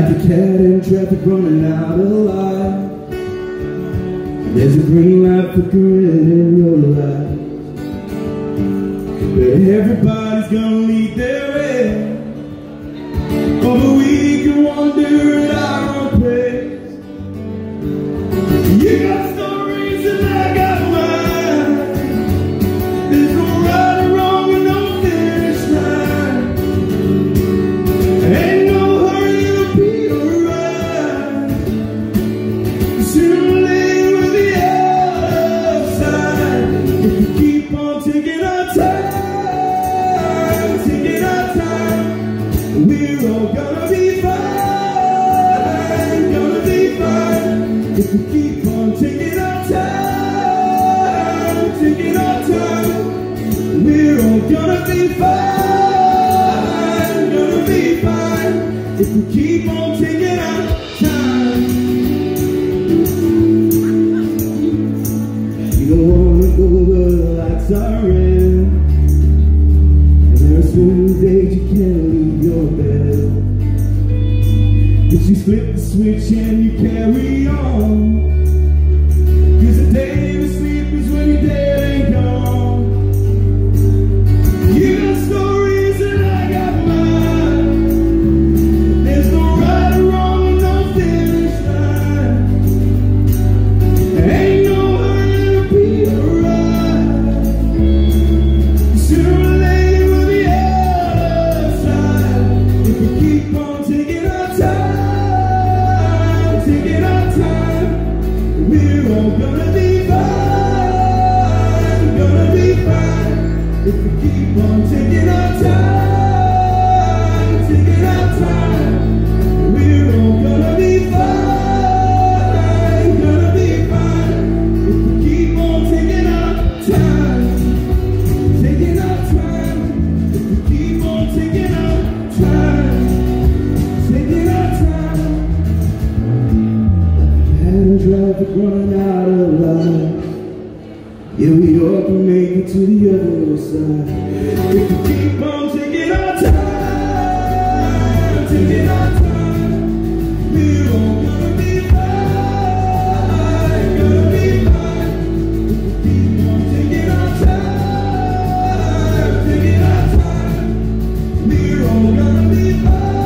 Like a cat in traffic running out of light There's a green light flickering in your life. But everybody's gonna need their If we keep on taking our time, taking our time, we're all gonna be fine, gonna be fine. If we keep on taking our time. You don't wanna go where the lights are in. And there are some days you can't leave. Did you flip the switch and you carry on Yeah, we all can make it to the other side. If We keep on taking our time Taking our time we're all gonna be fine Gonna be fine. If We keep on taking our time Taking our time we're all gonna be fine.